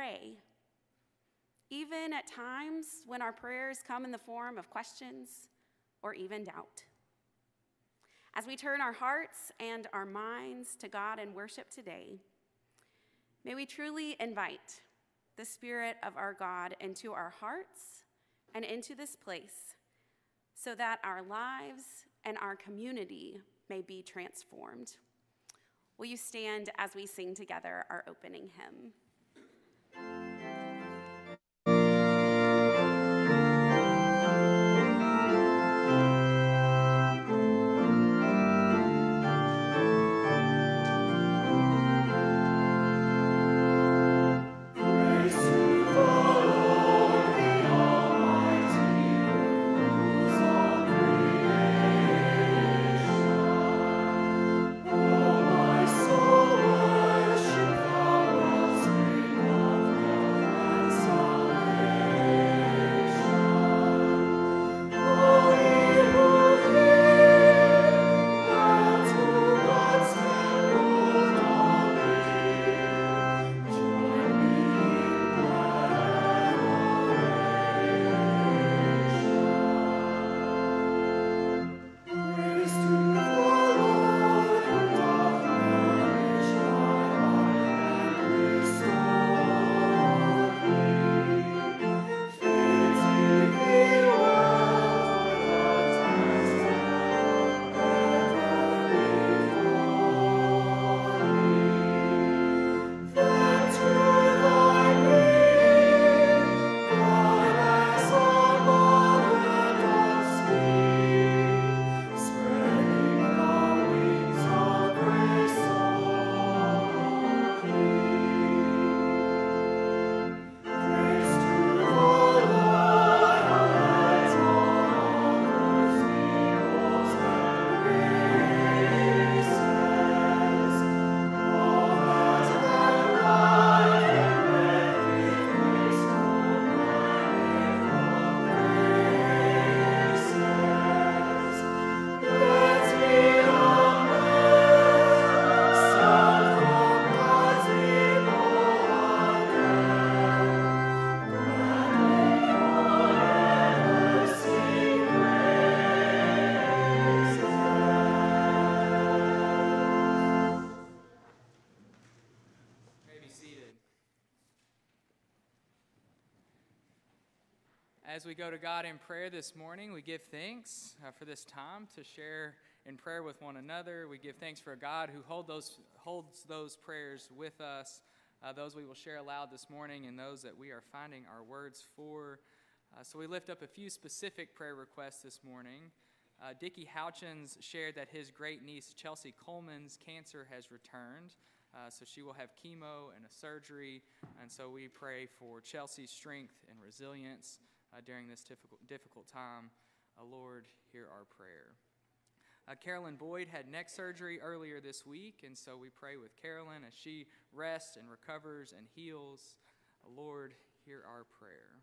pray, even at times when our prayers come in the form of questions or even doubt. As we turn our hearts and our minds to God in worship today, may we truly invite the Spirit of our God into our hearts and into this place so that our lives and our community may be transformed. Will you stand as we sing together our opening hymn? As we go to God in prayer this morning, we give thanks uh, for this time to share in prayer with one another. We give thanks for God who hold those, holds those prayers with us, uh, those we will share aloud this morning, and those that we are finding our words for. Uh, so we lift up a few specific prayer requests this morning. Uh, Dickie Houchins shared that his great niece, Chelsea Coleman's cancer has returned. Uh, so she will have chemo and a surgery. And so we pray for Chelsea's strength and resilience uh, during this difficult, difficult time. Uh, Lord, hear our prayer. Uh, Carolyn Boyd had neck surgery earlier this week, and so we pray with Carolyn as she rests and recovers and heals. Uh, Lord, hear our prayer.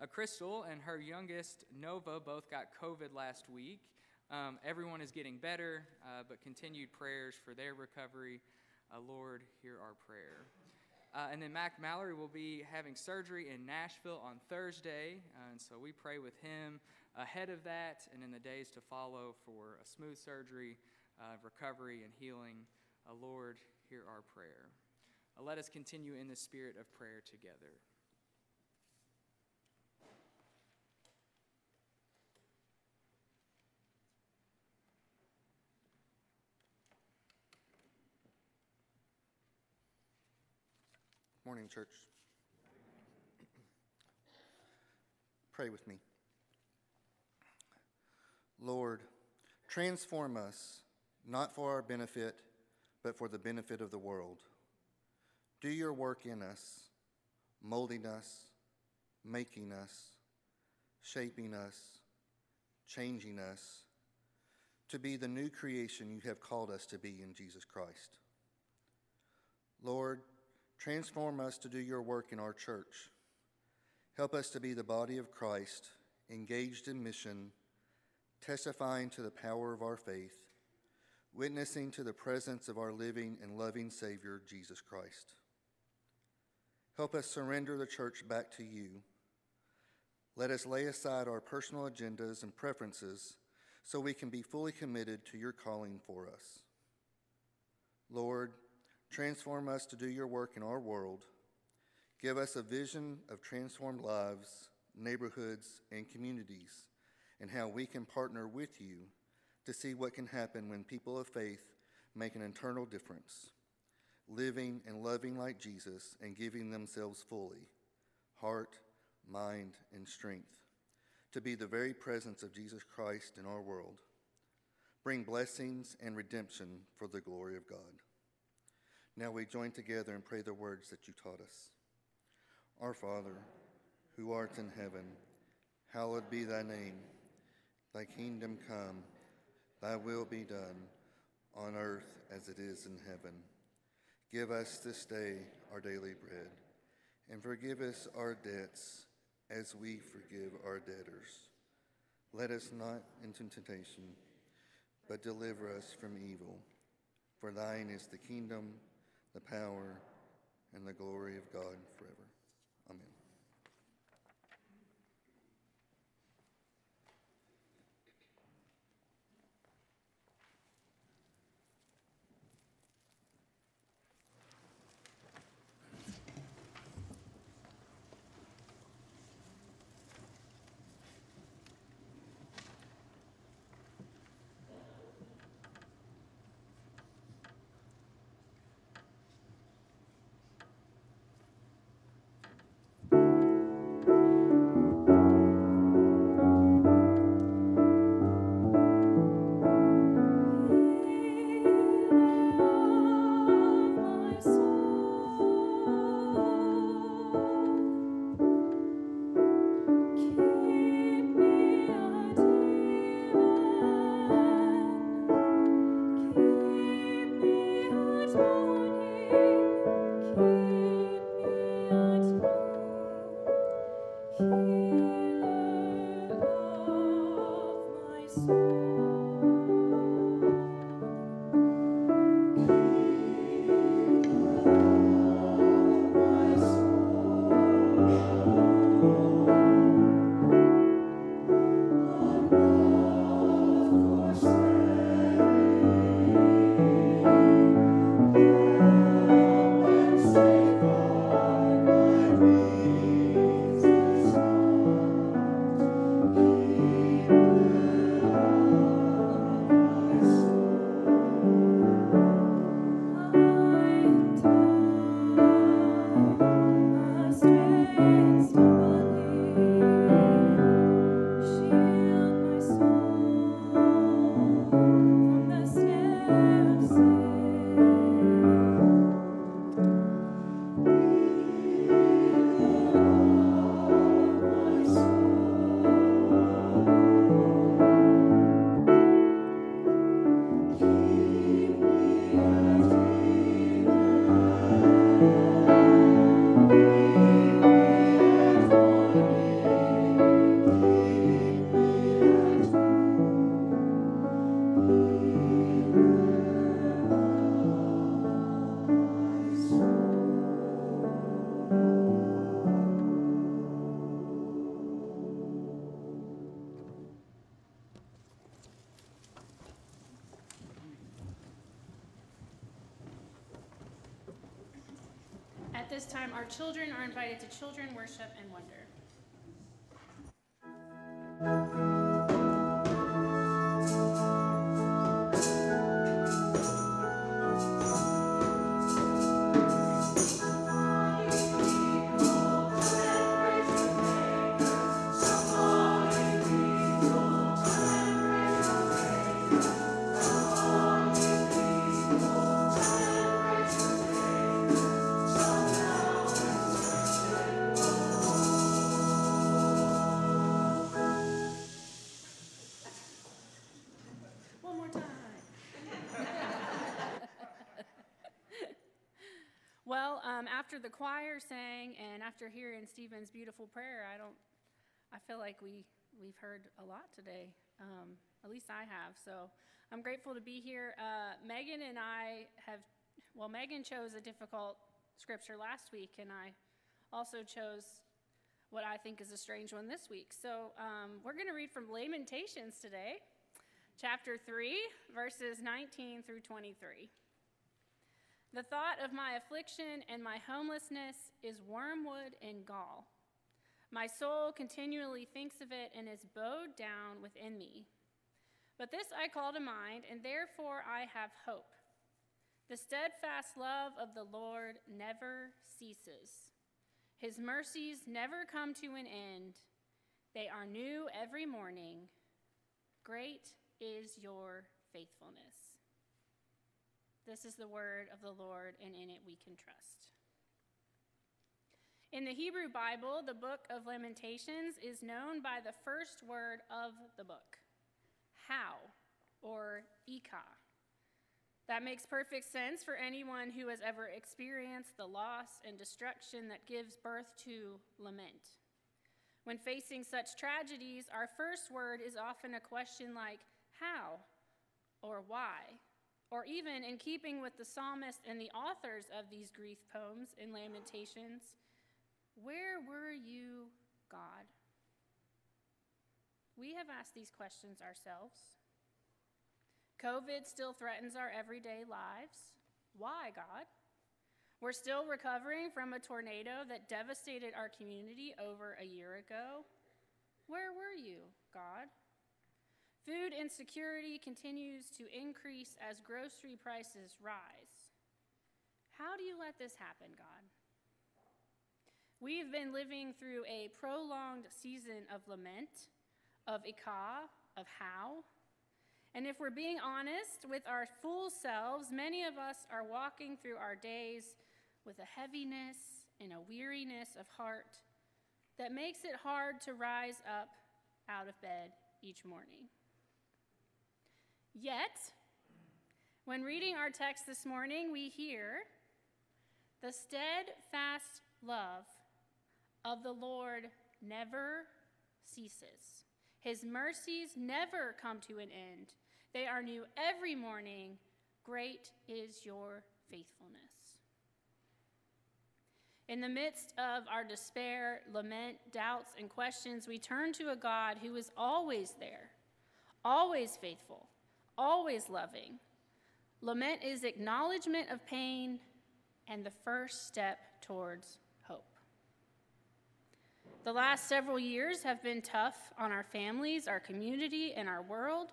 Uh, Crystal and her youngest, Nova, both got COVID last week. Um, everyone is getting better, uh, but continued prayers for their recovery. Uh, Lord, hear our prayer. Uh, and then Mac Mallory will be having surgery in Nashville on Thursday. Uh, and so we pray with him ahead of that and in the days to follow for a smooth surgery, uh, recovery, and healing. Uh, Lord, hear our prayer. Uh, let us continue in the spirit of prayer together. Morning, church. Pray with me. Lord, transform us, not for our benefit, but for the benefit of the world. Do your work in us, molding us, making us, shaping us, changing us to be the new creation you have called us to be in Jesus Christ. Lord, Transform us to do your work in our church. Help us to be the body of Christ, engaged in mission, testifying to the power of our faith, witnessing to the presence of our living and loving Savior, Jesus Christ. Help us surrender the church back to you. Let us lay aside our personal agendas and preferences so we can be fully committed to your calling for us. Lord, transform us to do your work in our world. Give us a vision of transformed lives, neighborhoods, and communities, and how we can partner with you to see what can happen when people of faith make an internal difference, living and loving like Jesus and giving themselves fully, heart, mind, and strength, to be the very presence of Jesus Christ in our world. Bring blessings and redemption for the glory of God. Now we join together and pray the words that you taught us. Our Father, who art in heaven, hallowed be thy name. Thy kingdom come, thy will be done, on earth as it is in heaven. Give us this day our daily bread, and forgive us our debts as we forgive our debtors. Let us not into temptation, but deliver us from evil. For thine is the kingdom, the power, and the glory of God forever. Our children are invited to children worship and wonder. Stephen's beautiful prayer, I don't. I feel like we we've heard a lot today. Um, at least I have. So I'm grateful to be here. Uh, Megan and I have. Well, Megan chose a difficult scripture last week, and I also chose what I think is a strange one this week. So um, we're going to read from Lamentations today, chapter 3, verses 19 through 23. The thought of my affliction and my homelessness is wormwood and gall. My soul continually thinks of it and is bowed down within me. But this I call to mind, and therefore I have hope. The steadfast love of the Lord never ceases. His mercies never come to an end. They are new every morning. Great is your faithfulness. This is the word of the Lord, and in it we can trust. In the Hebrew Bible, the book of Lamentations is known by the first word of the book, how, or ikah. That makes perfect sense for anyone who has ever experienced the loss and destruction that gives birth to lament. When facing such tragedies, our first word is often a question like, how, or why, or even in keeping with the psalmist and the authors of these grief poems and Lamentations, where were you, God? We have asked these questions ourselves. COVID still threatens our everyday lives. Why, God? We're still recovering from a tornado that devastated our community over a year ago. Where were you, God? Food insecurity continues to increase as grocery prices rise. How do you let this happen, God? We've been living through a prolonged season of lament, of ikah, of how. And if we're being honest with our full selves, many of us are walking through our days with a heaviness and a weariness of heart that makes it hard to rise up out of bed each morning. Yet, when reading our text this morning, we hear the steadfast love of the Lord never ceases. His mercies never come to an end. They are new every morning. Great is your faithfulness. In the midst of our despair, lament, doubts, and questions, we turn to a God who is always there, always faithful, always loving. Lament is acknowledgement of pain and the first step towards hope. The last several years have been tough on our families, our community, and our world.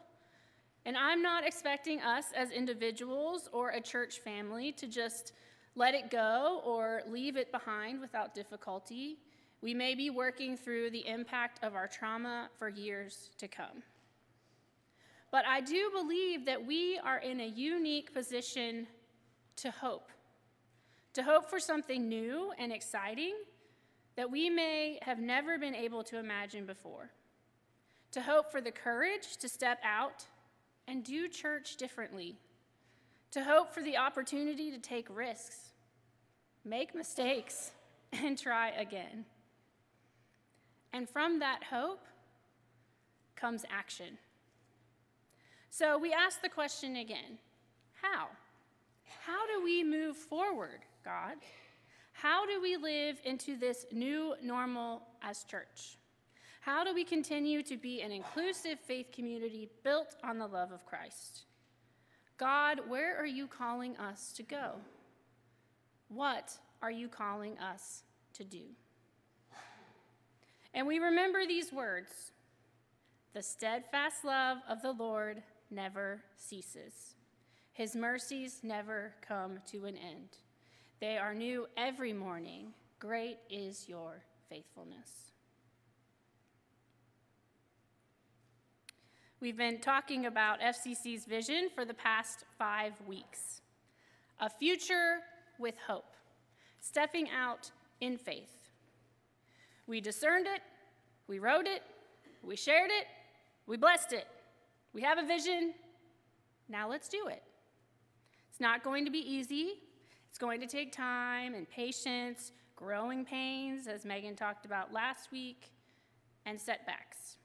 And I'm not expecting us as individuals or a church family to just let it go or leave it behind without difficulty. We may be working through the impact of our trauma for years to come. But I do believe that we are in a unique position to hope, to hope for something new and exciting that we may have never been able to imagine before, to hope for the courage to step out and do church differently, to hope for the opportunity to take risks, make mistakes, and try again. And from that hope comes action. So we ask the question again how? How do we move forward, God? How do we live into this new normal as church? How do we continue to be an inclusive faith community built on the love of Christ? God, where are you calling us to go? What are you calling us to do? And we remember these words the steadfast love of the Lord never ceases, his mercies never come to an end. They are new every morning. Great is your faithfulness. We've been talking about FCC's vision for the past five weeks a future with hope, stepping out in faith. We discerned it, we wrote it, we shared it, we blessed it. We have a vision, now let's do it. It's not going to be easy, it's going to take time and patience, growing pains, as Megan talked about last week, and setbacks.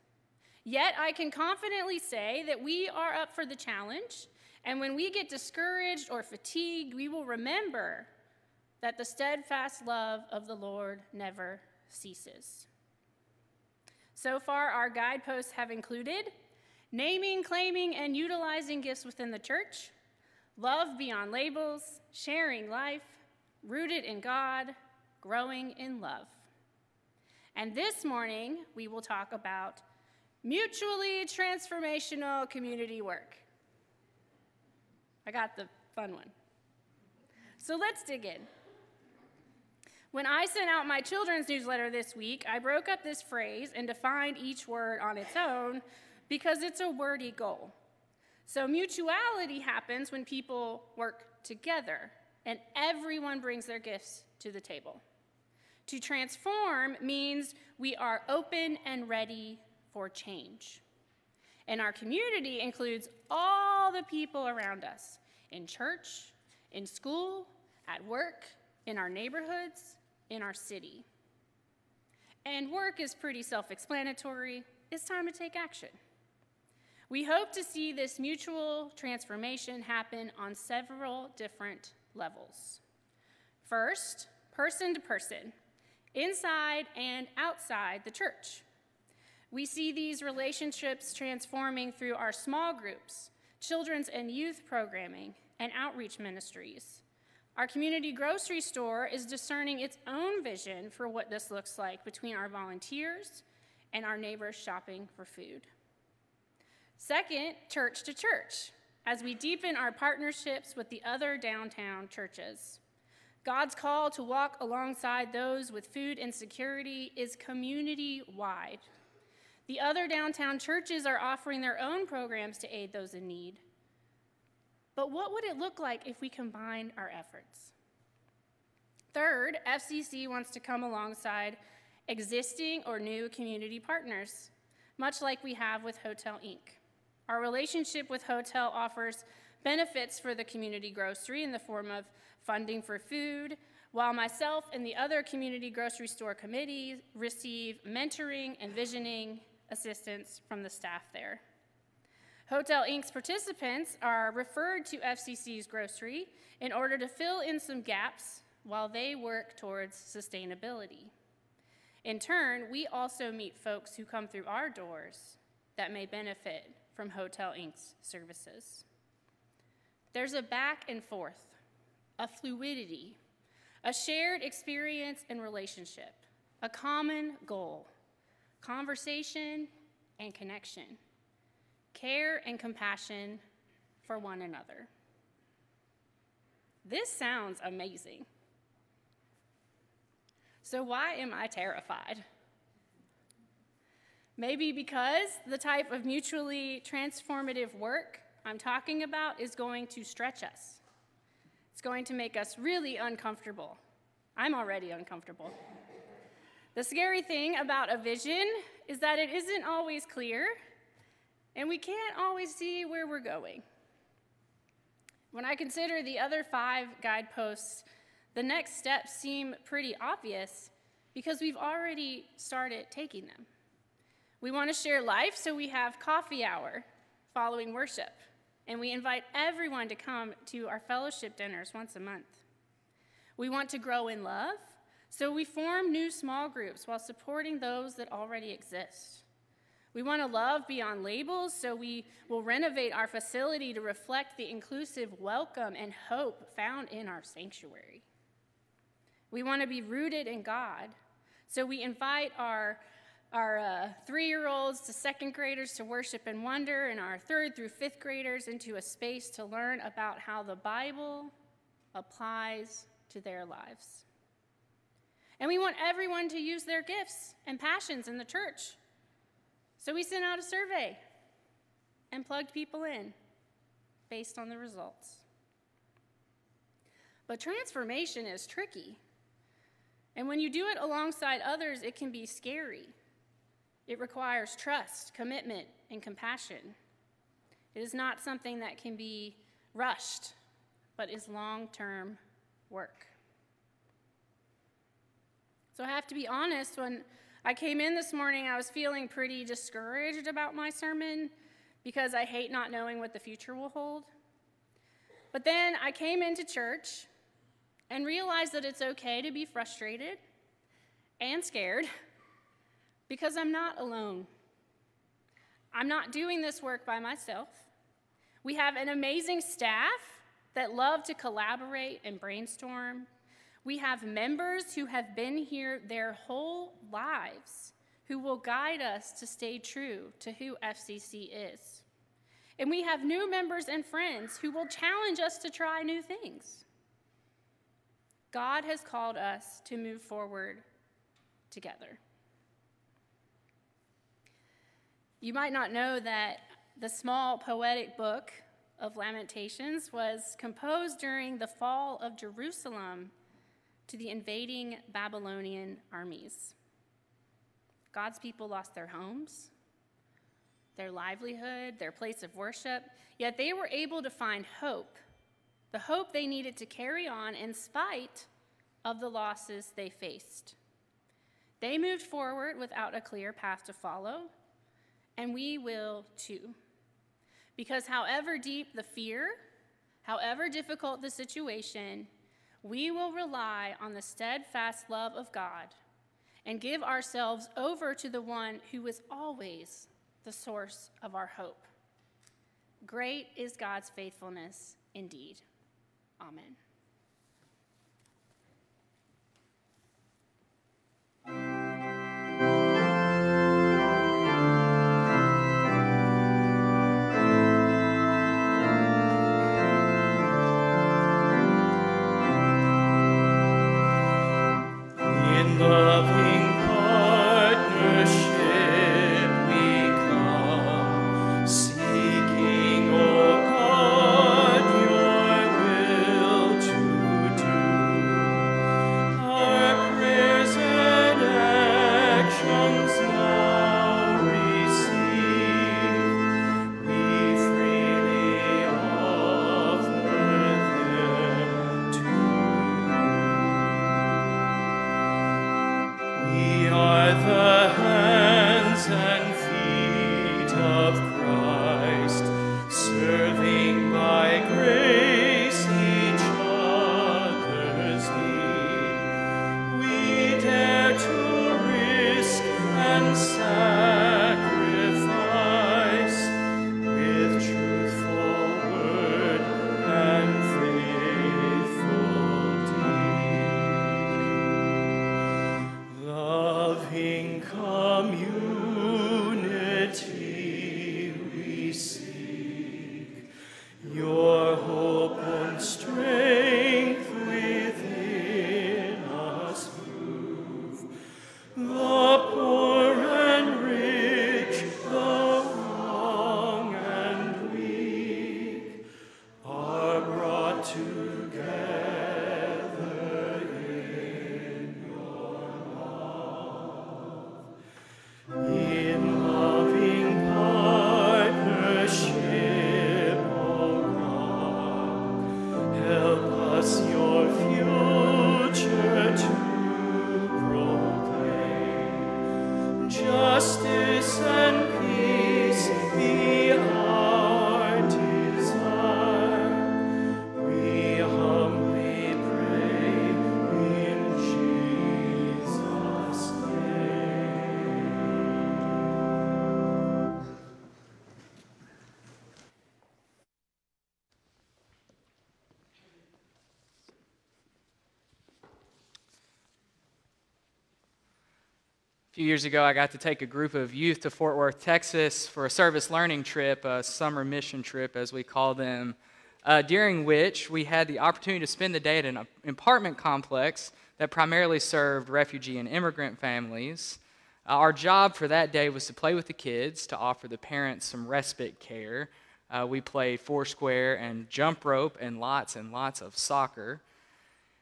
Yet I can confidently say that we are up for the challenge, and when we get discouraged or fatigued, we will remember that the steadfast love of the Lord never ceases. So far, our guideposts have included naming, claiming, and utilizing gifts within the church, love beyond labels, sharing life, rooted in God, growing in love. And this morning, we will talk about mutually transformational community work. I got the fun one. So let's dig in. When I sent out my children's newsletter this week, I broke up this phrase and defined each word on its own because it's a wordy goal. So, mutuality happens when people work together and everyone brings their gifts to the table. To transform means we are open and ready for change. And our community includes all the people around us in church, in school, at work, in our neighborhoods, in our city. And work is pretty self explanatory. It's time to take action. We hope to see this mutual transformation happen on several different levels. First, person to person, inside and outside the church. We see these relationships transforming through our small groups, children's and youth programming, and outreach ministries. Our community grocery store is discerning its own vision for what this looks like between our volunteers and our neighbors shopping for food. Second, church to church, as we deepen our partnerships with the other downtown churches. God's call to walk alongside those with food insecurity is community wide. The other downtown churches are offering their own programs to aid those in need. But what would it look like if we combined our efforts? Third, FCC wants to come alongside existing or new community partners, much like we have with Hotel Inc. Our relationship with Hotel offers benefits for the community grocery in the form of funding for food, while myself and the other community grocery store committees receive mentoring and visioning assistance from the staff there. Hotel Inc.'s participants are referred to FCC's grocery in order to fill in some gaps while they work towards sustainability. In turn, we also meet folks who come through our doors that may benefit from Hotel Inc.'s services. There's a back and forth, a fluidity, a shared experience and relationship, a common goal, conversation and connection care and compassion for one another. This sounds amazing. So, why am I terrified? Maybe because the type of mutually transformative work I'm talking about is going to stretch us. It's going to make us really uncomfortable. I'm already uncomfortable. The scary thing about a vision is that it isn't always clear and we can't always see where we're going. When I consider the other five guideposts, the next steps seem pretty obvious because we've already started taking them. We want to share life, so we have coffee hour following worship, and we invite everyone to come to our fellowship dinners once a month. We want to grow in love, so we form new small groups while supporting those that already exist. We want to love beyond labels, so we will renovate our facility to reflect the inclusive welcome and hope found in our sanctuary. We want to be rooted in God, so we invite our, our uh, three year olds to second graders to worship and wonder, and our third through fifth graders into a space to learn about how the Bible applies to their lives. And we want everyone to use their gifts and passions in the church so we sent out a survey and plugged people in based on the results. But transformation is tricky. And when you do it alongside others, it can be scary. It requires trust, commitment, and compassion. It is not something that can be rushed, but is long term work. So I have to be honest when I came in this morning, I was feeling pretty discouraged about my sermon because I hate not knowing what the future will hold. But then I came into church and realized that it's okay to be frustrated and scared because I'm not alone. I'm not doing this work by myself. We have an amazing staff that love to collaborate and brainstorm. We have members who have been here their whole lives who will guide us to stay true to who FCC is. And we have new members and friends who will challenge us to try new things. God has called us to move forward together. You might not know that the small poetic book of Lamentations was composed during the fall of Jerusalem to the invading Babylonian armies. God's people lost their homes, their livelihood, their place of worship, yet they were able to find hope, the hope they needed to carry on in spite of the losses they faced. They moved forward without a clear path to follow, and we will too. Because however deep the fear, however difficult the situation, we will rely on the steadfast love of God and give ourselves over to the one who is always the source of our hope. Great is God's faithfulness indeed. Amen. Loving community few years ago, I got to take a group of youth to Fort Worth, Texas for a service learning trip, a summer mission trip, as we call them, uh, during which we had the opportunity to spend the day at an apartment complex that primarily served refugee and immigrant families. Uh, our job for that day was to play with the kids, to offer the parents some respite care. Uh, we played foursquare and jump rope and lots and lots of soccer.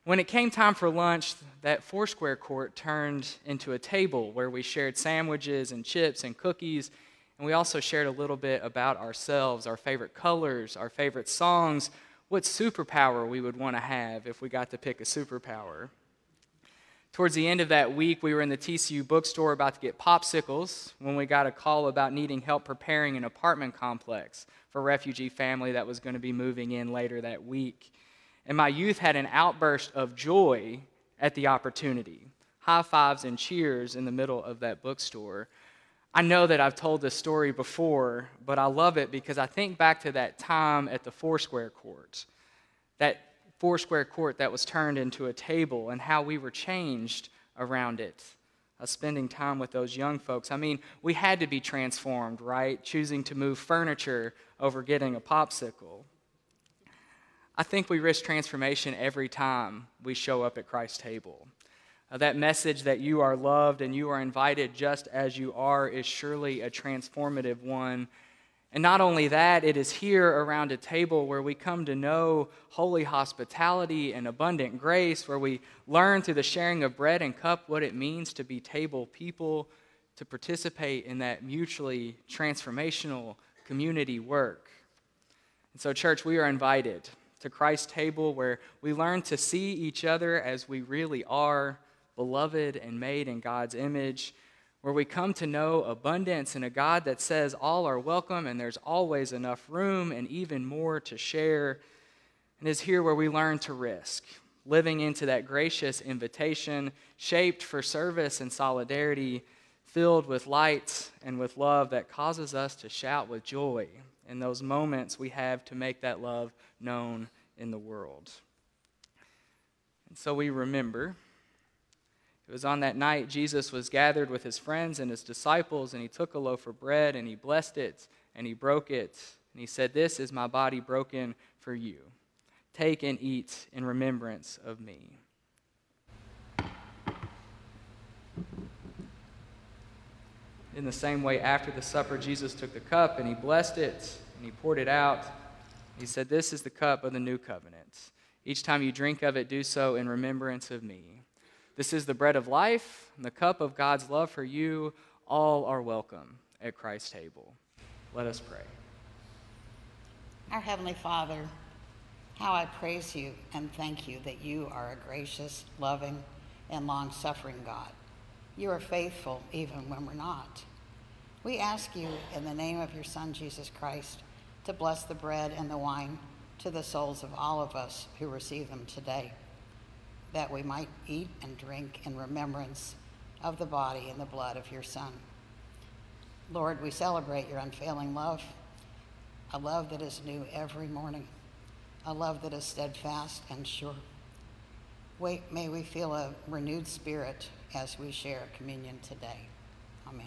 When it came time for lunch, that foursquare court turned into a table where we shared sandwiches and chips and cookies, and we also shared a little bit about ourselves, our favorite colors, our favorite songs, what superpower we would want to have if we got to pick a superpower. Towards the end of that week, we were in the TCU bookstore about to get popsicles when we got a call about needing help preparing an apartment complex for a refugee family that was going to be moving in later that week. And my youth had an outburst of joy at the opportunity. High fives and cheers in the middle of that bookstore. I know that I've told this story before, but I love it because I think back to that time at the Foursquare Court, that Foursquare Court that was turned into a table, and how we were changed around it. Uh, spending time with those young folks. I mean, we had to be transformed, right? Choosing to move furniture over getting a popsicle. I think we risk transformation every time we show up at Christ's table. Uh, that message that you are loved and you are invited just as you are is surely a transformative one. And not only that, it is here around a table where we come to know holy hospitality and abundant grace, where we learn through the sharing of bread and cup what it means to be table people, to participate in that mutually transformational community work. And so, church, we are invited to Christ's table where we learn to see each other as we really are, beloved and made in God's image, where we come to know abundance and a God that says all are welcome and there's always enough room and even more to share. And is here where we learn to risk, living into that gracious invitation, shaped for service and solidarity, filled with light and with love that causes us to shout with joy in those moments we have to make that love known in the world. And so we remember. It was on that night Jesus was gathered with his friends and his disciples, and he took a loaf of bread and he blessed it and he broke it. And he said, This is my body broken for you. Take and eat in remembrance of me. In the same way, after the supper, Jesus took the cup and he blessed it and he poured it out. He said, This is the cup of the new covenant. Each time you drink of it, do so in remembrance of me. This is the bread of life and the cup of God's love for you. All are welcome at Christ's table. Let us pray. Our Heavenly Father, how I praise you and thank you that you are a gracious, loving, and long suffering God. You are faithful even when we're not. We ask you in the name of your Son, Jesus Christ, to bless the bread and the wine to the souls of all of us who receive them today, that we might eat and drink in remembrance of the body and the blood of your Son. Lord, we celebrate your unfailing love, a love that is new every morning, a love that is steadfast and sure. Wait, may we feel a renewed spirit as we share communion today. Amen.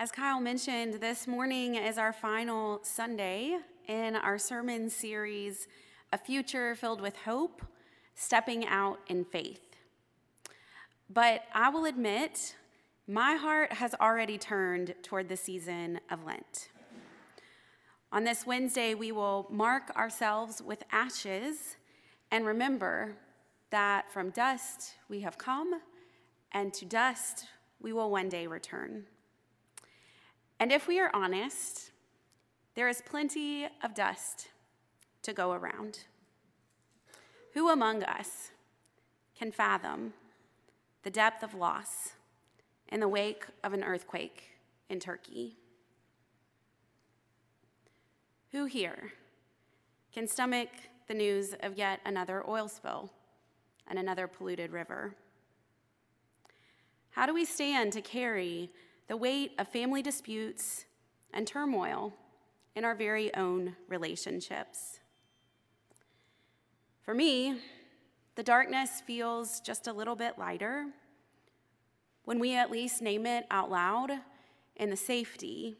As Kyle mentioned, this morning is our final Sunday in our sermon series, A Future Filled with Hope Stepping Out in Faith. But I will admit, my heart has already turned toward the season of Lent. On this Wednesday, we will mark ourselves with ashes and remember that from dust we have come, and to dust we will one day return. And if we are honest, there is plenty of dust to go around. Who among us can fathom the depth of loss in the wake of an earthquake in Turkey? Who here can stomach the news of yet another oil spill and another polluted river? How do we stand to carry the weight of family disputes and turmoil in our very own relationships? For me, the darkness feels just a little bit lighter when we at least name it out loud in the safety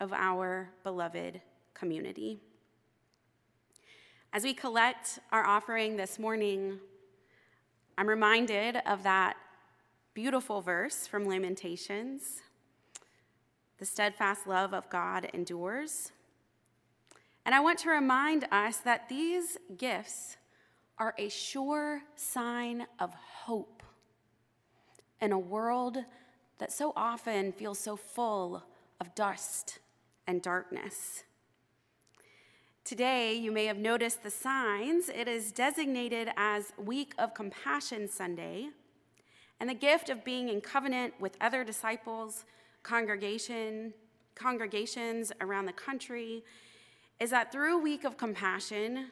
of our beloved community. As we collect our offering this morning, I'm reminded of that beautiful verse from Lamentations the steadfast love of God endures. And I want to remind us that these gifts are a sure sign of hope in a world that so often feels so full of dust and darkness. Today, you may have noticed the signs. It is designated as Week of Compassion Sunday, and the gift of being in covenant with other disciples, congregation, congregations around the country is that through Week of Compassion,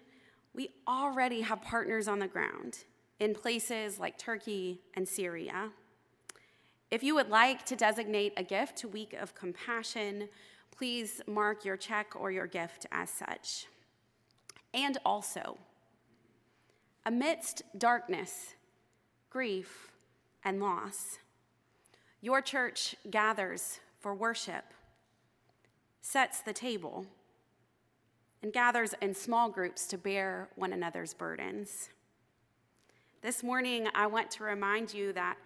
we already have partners on the ground in places like Turkey and Syria. If you would like to designate a gift to Week of Compassion, please mark your check or your gift as such. And also, amidst darkness, grief, and loss, your church gathers for worship, sets the table, and gathers in small groups to bear one another's burdens. This morning, I want to remind you that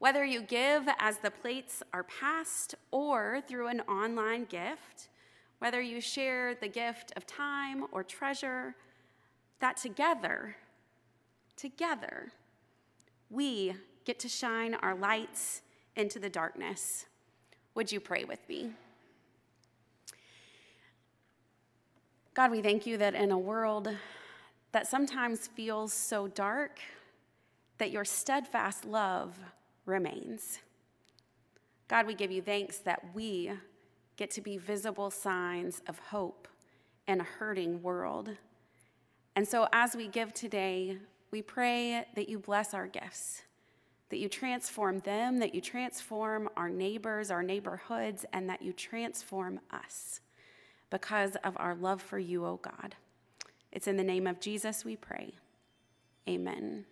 whether you give as the plates are passed or through an online gift, whether you share the gift of time or treasure, that together, together, we get to shine our lights into the darkness. Would you pray with me? God, we thank you that in a world that sometimes feels so dark, that your steadfast love remains. God, we give you thanks that we get to be visible signs of hope in a hurting world. And so, as we give today, we pray that you bless our gifts, that you transform them, that you transform our neighbors, our neighborhoods, and that you transform us because of our love for you, O oh God. It's in the name of Jesus we pray. Amen.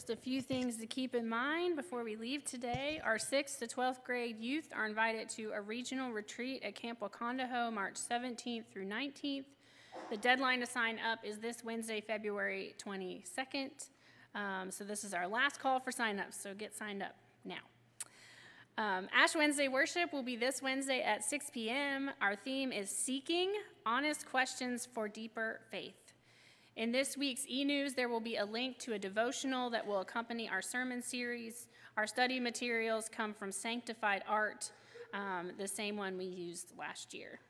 Just a few things to keep in mind before we leave today. Our 6th to 12th grade youth are invited to a regional retreat at Camp Wakondaho March 17th through 19th. The deadline to sign up is this Wednesday, February 22nd. Um, so this is our last call for signups, so get signed up now. Um, Ash Wednesday worship will be this Wednesday at 6 p.m. Our theme is Seeking Honest Questions for Deeper Faith. In this week's e news, there will be a link to a devotional that will accompany our sermon series. Our study materials come from Sanctified Art, um, the same one we used last year.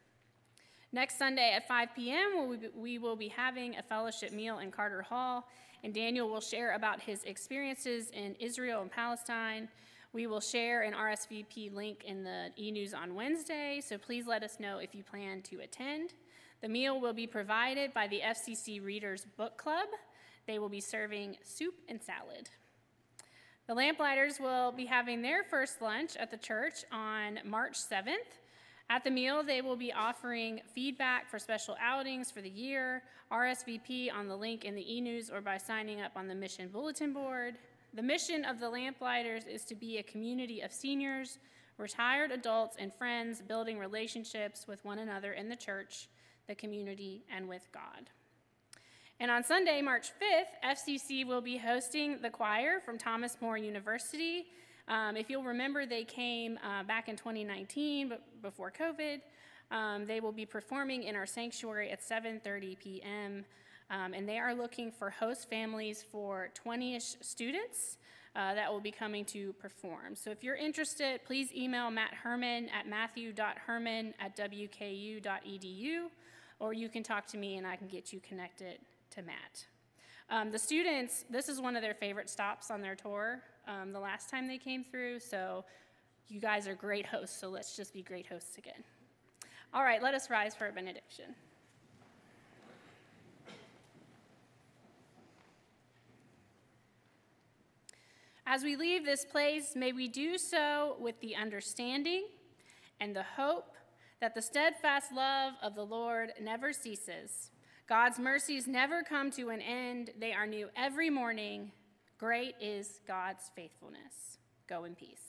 Next Sunday at 5 p.m., we- we will be having a fellowship meal in Carter Hall, and Daniel will share about his experiences in Israel and Palestine. We will share an RSVP link in the e news on Wednesday, so please let us know if you plan to attend. The meal will be provided by the FCC Readers Book Club. They will be serving soup and salad. The Lamplighters will be having their first lunch at the church on March 7th. At the meal, they will be offering feedback for special outings for the year, RSVP on the link in the e news or by signing up on the mission bulletin board. The mission of the Lamplighters is to be a community of seniors, retired adults, and friends building relationships with one another in the church, the community, and with God. And on Sunday, March 5th, FCC will be hosting the choir from Thomas More University. Um, if you'll remember, they came uh, back in 2019, but before COVID. Um, they will be performing in our sanctuary at 7:30 p.m. Um, and they are looking for host families for 20-ish students uh, that will be coming to perform. So if you're interested, please email Matt Herman at matthew.herman at wku.edu, or you can talk to me and I can get you connected to Matt. Um, the students, this is one of their favorite stops on their tour um, the last time they came through, so you guys are great hosts, so let's just be great hosts again. All right, let us rise for a benediction. As we leave this place, may we do so with the understanding and the hope that the steadfast love of the Lord never ceases. God's mercies never come to an end, they are new every morning. Great is God's faithfulness. Go in peace.